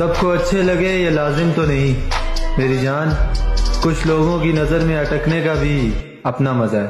सबको अच्छे लगे, ये लाजिम तो नहीं। मेरी जान, कुछ लोगों की नज़र में अटकने का भी अपना मज़ा है।